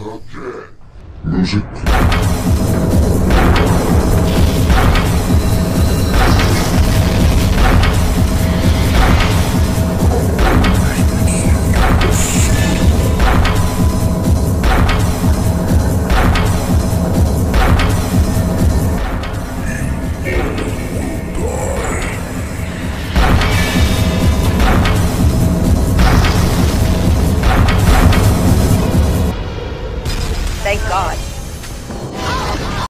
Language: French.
Ok. Nous. thank God.